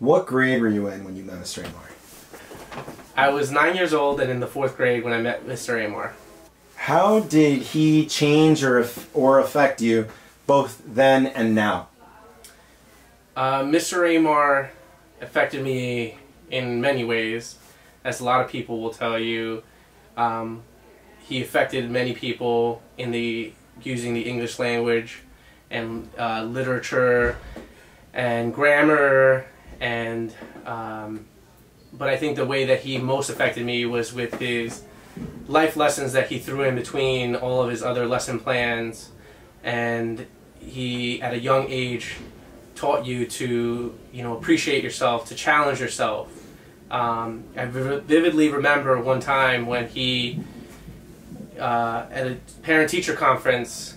What grade were you in when you met Mr. Aymar? I was nine years old and in the fourth grade when I met Mr. Aymar. How did he change or or affect you both then and now? Uh, Mr. Aymar affected me in many ways, as a lot of people will tell you. Um, he affected many people in the using the English language and uh, literature and grammar and um, but I think the way that he most affected me was with his life lessons that he threw in between all of his other lesson plans. And he at a young age taught you to you know appreciate yourself to challenge yourself. Um, I vividly remember one time when he uh, at a parent teacher conference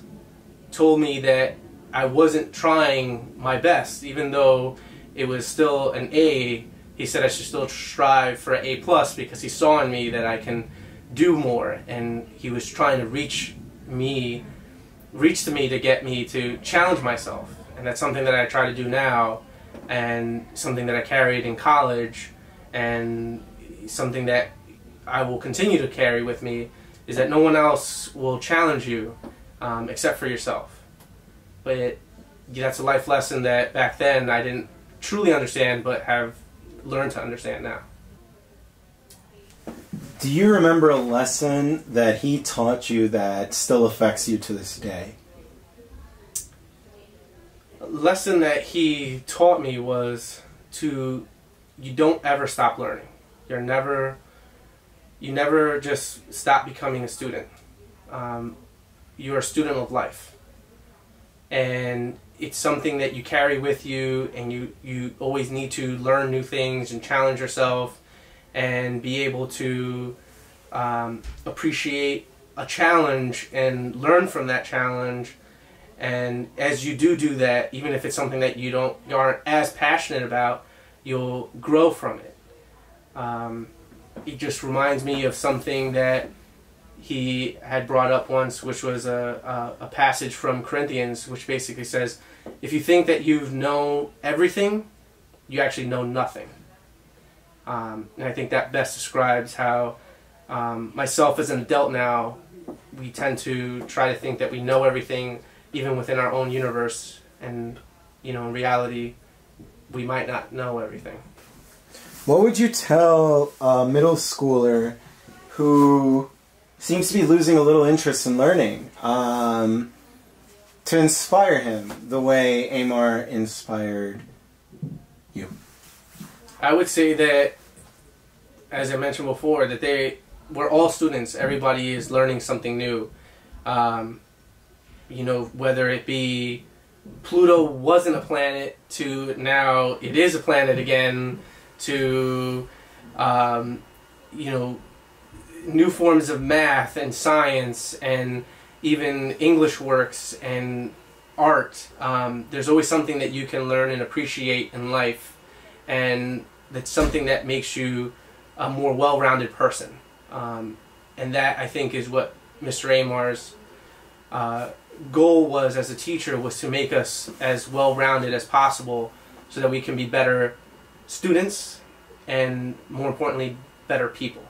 told me that I wasn't trying my best even though it was still an A. He said I should still strive for an A plus because he saw in me that I can do more. And he was trying to reach me reach to me to get me to challenge myself. And that's something that I try to do now and something that I carried in college and something that I will continue to carry with me is that no one else will challenge you um, except for yourself. But that's a life lesson that back then I didn't truly understand but have learned to understand now do you remember a lesson that he taught you that still affects you to this day? A lesson that he taught me was to you don't ever stop learning. You're never you never just stop becoming a student. Um, you're a student of life, and it's something that you carry with you, and you you always need to learn new things and challenge yourself and be able to um, appreciate a challenge and learn from that challenge. And as you do do that, even if it's something that you don't you aren't as passionate about, you'll grow from it. Um, it just reminds me of something that he had brought up once, which was a, a, a, passage from Corinthians, which basically says, if you think that you know everything, you actually know nothing. Um, and I think that best describes how um, myself as an adult now, we tend to try to think that we know everything, even within our own universe, and you know, in reality, we might not know everything. What would you tell a middle schooler who seems to be losing a little interest in learning um, to inspire him the way Aymar inspired you? I would say that, as I mentioned before, that they we're all students. Everybody is learning something new. Um, you know, whether it be Pluto wasn't a planet to now it is a planet again to um, you know new forms of math and science and even English works and art. Um, there's always something that you can learn and appreciate in life, and that's something that makes you a more well-rounded person. Um, and that I think is what Mr. Aymar's uh, goal was as a teacher was to make us as well-rounded as possible so that we can be better students and more importantly better people.